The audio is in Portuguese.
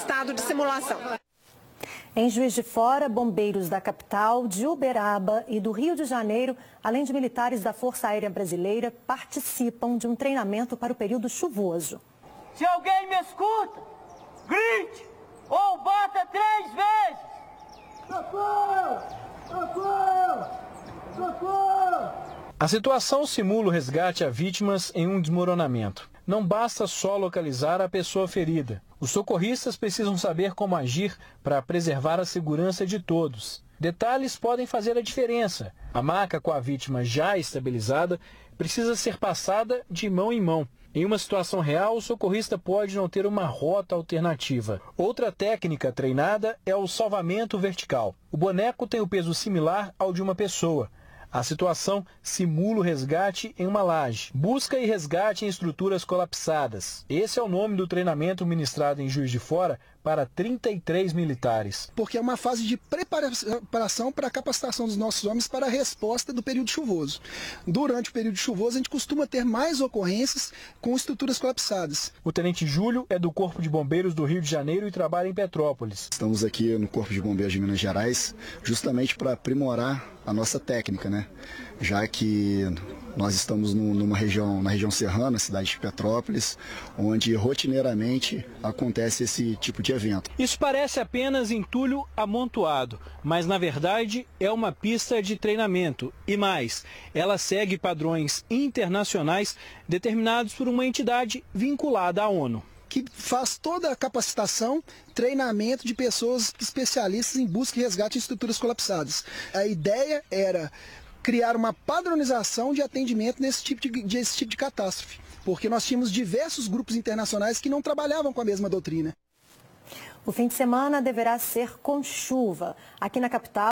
estado de simulação. Em Juiz de Fora, bombeiros da capital, de Uberaba e do Rio de Janeiro, além de militares da Força Aérea Brasileira, participam de um treinamento para o período chuvoso. Se alguém me escuta, grite ou bata três vezes. Socorro! Socorro! Socorro! A situação simula o resgate a vítimas em um desmoronamento. Não basta só localizar a pessoa ferida. Os socorristas precisam saber como agir para preservar a segurança de todos. Detalhes podem fazer a diferença. A maca com a vítima já estabilizada precisa ser passada de mão em mão. Em uma situação real, o socorrista pode não ter uma rota alternativa. Outra técnica treinada é o salvamento vertical. O boneco tem o peso similar ao de uma pessoa. A situação simula o resgate em uma laje. Busca e resgate em estruturas colapsadas. Esse é o nome do treinamento ministrado em Juiz de Fora para 33 militares. Porque é uma fase de preparação para a capacitação dos nossos homens para a resposta do período chuvoso. Durante o período chuvoso, a gente costuma ter mais ocorrências com estruturas colapsadas. O tenente Júlio é do Corpo de Bombeiros do Rio de Janeiro e trabalha em Petrópolis. Estamos aqui no Corpo de Bombeiros de Minas Gerais justamente para aprimorar a nossa técnica, né? Já que nós estamos numa região, na região serrana, cidade de Petrópolis, onde rotineiramente acontece esse tipo de evento. Isso parece apenas entulho amontoado, mas na verdade é uma pista de treinamento. E mais, ela segue padrões internacionais determinados por uma entidade vinculada à ONU que faz toda a capacitação, treinamento de pessoas especialistas em busca e resgate em estruturas colapsadas. A ideia era criar uma padronização de atendimento nesse tipo de, desse tipo de catástrofe, porque nós tínhamos diversos grupos internacionais que não trabalhavam com a mesma doutrina. O fim de semana deverá ser com chuva. Aqui na capital,